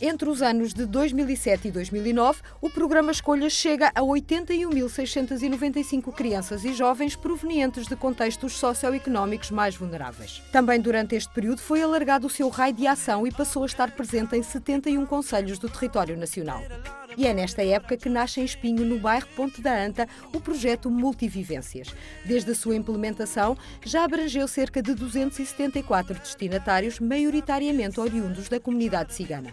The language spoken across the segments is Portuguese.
Entre os anos de 2007 e 2009, o programa Escolhas chega a 81.695 crianças e jovens provenientes de contextos socioeconómicos mais vulneráveis. Também durante este período foi alargado o seu raio de ação e passou a estar presente em 71 conselhos do território nacional. E é nesta época que nasce em Espinho, no bairro Ponte da Anta, o projeto Multivivências. Desde a sua implementação, já abrangeu cerca de 274 destinatários, maioritariamente oriundos da comunidade cigana.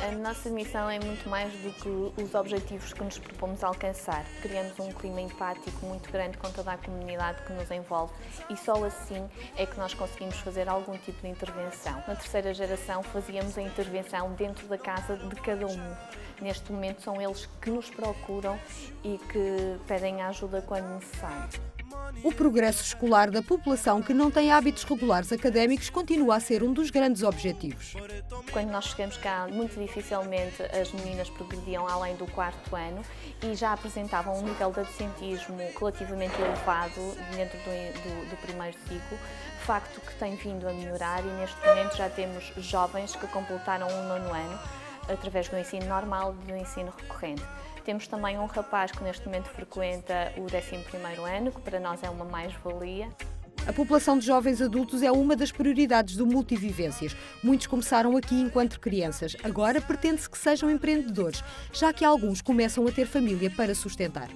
A nossa missão é muito mais do que os objetivos que nos propomos alcançar. Criamos um clima empático muito grande com toda a comunidade que nos envolve e só assim é que nós conseguimos fazer algum tipo de intervenção. Na terceira geração fazíamos a intervenção dentro da casa de cada um. Neste momento são eles que nos procuram e que pedem ajuda quando necessário. O progresso escolar da população que não tem hábitos regulares académicos continua a ser um dos grandes objetivos. Quando nós chegamos cá, muito dificilmente as meninas progrediam além do quarto ano e já apresentavam um nível de absentismo relativamente elevado dentro do, do, do primeiro ciclo, facto que tem vindo a melhorar e neste momento já temos jovens que completaram o nono ano através do ensino normal e do ensino recorrente. Temos também um rapaz que neste momento frequenta o 11º ano, que para nós é uma mais-valia. A população de jovens adultos é uma das prioridades do Multivivências. Muitos começaram aqui enquanto crianças. Agora pretende-se que sejam empreendedores, já que alguns começam a ter família para sustentar.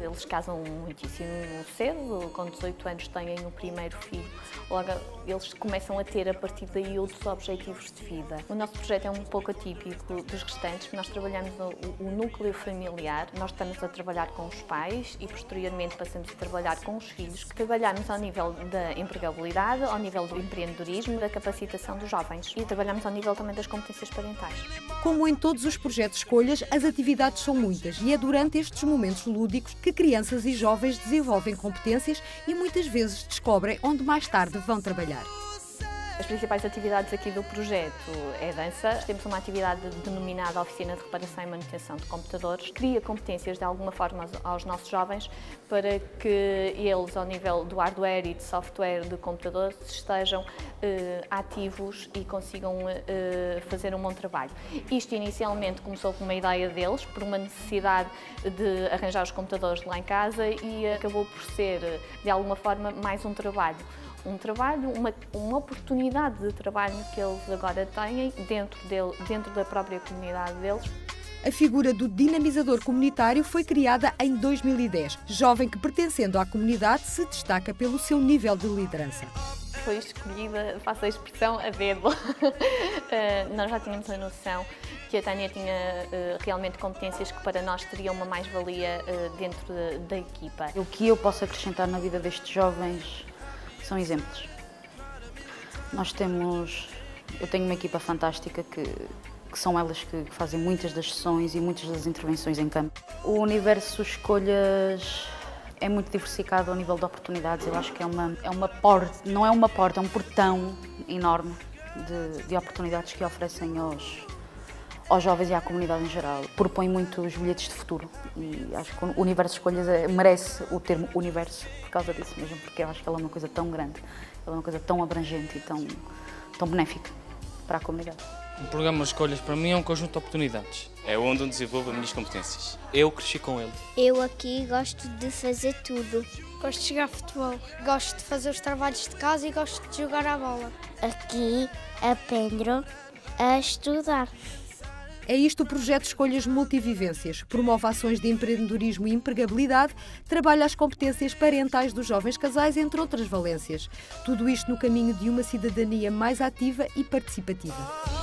Eles casam muitíssimo cedo, com 18 anos têm o primeiro filho. Logo, eles começam a ter a partir daí outros objetivos de vida. O nosso projeto é um pouco atípico dos restantes, nós trabalhamos o, o núcleo familiar, nós estamos a trabalhar com os pais e posteriormente passamos a trabalhar com os filhos. Trabalhamos ao nível da empregabilidade, ao nível do empreendedorismo, da capacitação dos jovens e trabalhamos ao nível também das competências parentais. Como em todos os projetos escolhas, as atividades são muitas e é durante estes momentos lúdicos que crianças e jovens desenvolvem competências e muitas vezes descobrem onde mais tarde vão trabalhar. As principais atividades aqui do projeto é dança. Temos uma atividade denominada Oficina de Reparação e Manutenção de Computadores. Cria competências de alguma forma aos nossos jovens para que eles, ao nível do hardware e de software de computadores, estejam eh, ativos e consigam eh, fazer um bom trabalho. Isto inicialmente começou com uma ideia deles, por uma necessidade de arranjar os computadores lá em casa e acabou por ser, de alguma forma, mais um trabalho um trabalho, uma, uma oportunidade de trabalho que eles agora têm dentro, dele, dentro da própria comunidade deles. A figura do dinamizador comunitário foi criada em 2010, jovem que, pertencendo à comunidade, se destaca pelo seu nível de liderança. Foi escolhida, faço a expressão, a dedo. uh, nós já tínhamos a noção que a Tânia tinha uh, realmente competências que para nós teriam uma mais-valia uh, dentro de, da equipa. O que eu posso acrescentar na vida destes jovens são exemplos. Nós temos, eu tenho uma equipa fantástica que, que são elas que fazem muitas das sessões e muitas das intervenções em campo. O universo escolhas é muito diversificado ao nível de oportunidades. Eu acho que é uma, é uma porta, não é uma porta, é um portão enorme de, de oportunidades que oferecem aos, aos jovens e à comunidade em geral. Propõe muitos bilhetes de futuro e acho que o universo de escolhas é, merece o termo universo por causa disso mesmo, porque eu acho que ela é uma coisa tão grande, ela é uma coisa tão abrangente e tão, tão benéfica para a comunidade. O programa de Escolhas para mim é um conjunto de oportunidades. É onde eu desenvolvo as minhas competências. Eu cresci com ele. Eu aqui gosto de fazer tudo. Gosto de jogar futebol, gosto de fazer os trabalhos de casa e gosto de jogar a bola. Aqui aprendo a estudar. É isto o projeto Escolhas Multivivências. Promove ações de empreendedorismo e empregabilidade, trabalha as competências parentais dos jovens casais, entre outras valências. Tudo isto no caminho de uma cidadania mais ativa e participativa.